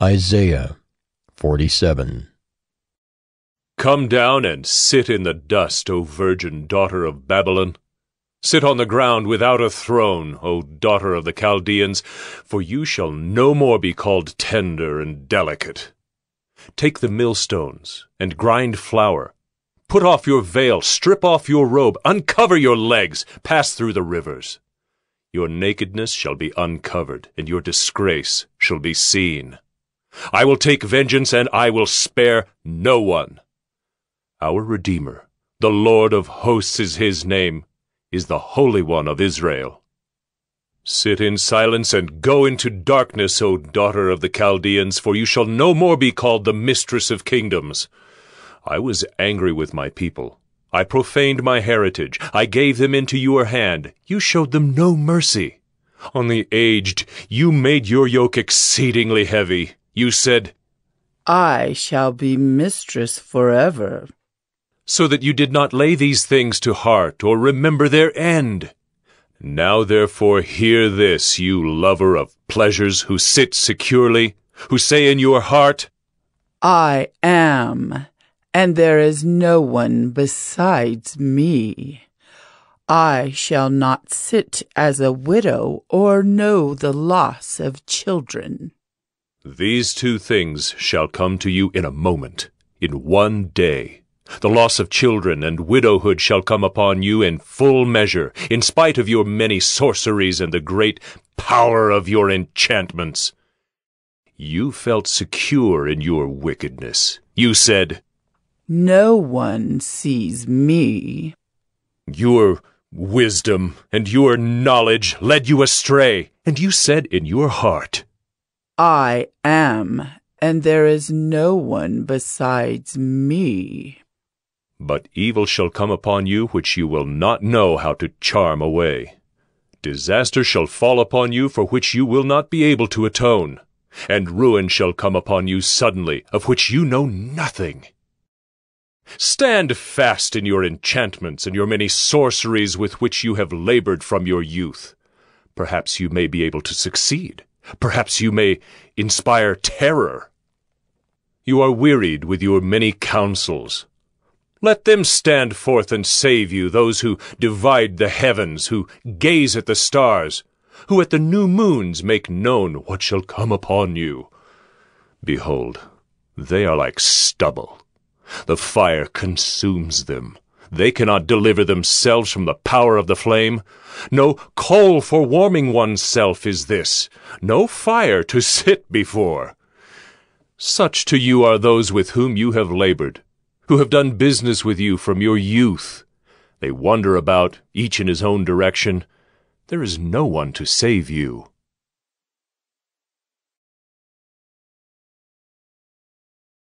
Isaiah 47 Come down and sit in the dust, O virgin daughter of Babylon. Sit on the ground without a throne, O daughter of the Chaldeans, for you shall no more be called tender and delicate. Take the millstones and grind flour. Put off your veil, strip off your robe, uncover your legs, pass through the rivers. Your nakedness shall be uncovered, and your disgrace shall be seen. I will take vengeance, and I will spare no one. Our Redeemer, the Lord of hosts is his name, is the Holy One of Israel. Sit in silence and go into darkness, O daughter of the Chaldeans, for you shall no more be called the mistress of kingdoms. I was angry with my people. I profaned my heritage. I gave them into your hand. You showed them no mercy. On the aged, you made your yoke exceedingly heavy. You said, I shall be mistress forever. So that you did not lay these things to heart or remember their end. Now therefore hear this, you lover of pleasures who sit securely, who say in your heart, I am and there is no one besides me. I shall not sit as a widow or know the loss of children. These two things shall come to you in a moment, in one day. The loss of children and widowhood shall come upon you in full measure, in spite of your many sorceries and the great power of your enchantments. You felt secure in your wickedness. You said, no one sees me. Your wisdom and your knowledge led you astray, and you said in your heart, I am, and there is no one besides me. But evil shall come upon you which you will not know how to charm away. Disaster shall fall upon you for which you will not be able to atone, and ruin shall come upon you suddenly, of which you know nothing. Stand fast in your enchantments and your many sorceries with which you have labored from your youth. Perhaps you may be able to succeed. Perhaps you may inspire terror. You are wearied with your many counsels. Let them stand forth and save you, those who divide the heavens, who gaze at the stars, who at the new moons make known what shall come upon you. Behold, they are like stubble. The fire consumes them. They cannot deliver themselves from the power of the flame. No coal for warming oneself is this, no fire to sit before. Such to you are those with whom you have labored, who have done business with you from your youth. They wander about, each in his own direction. There is no one to save you.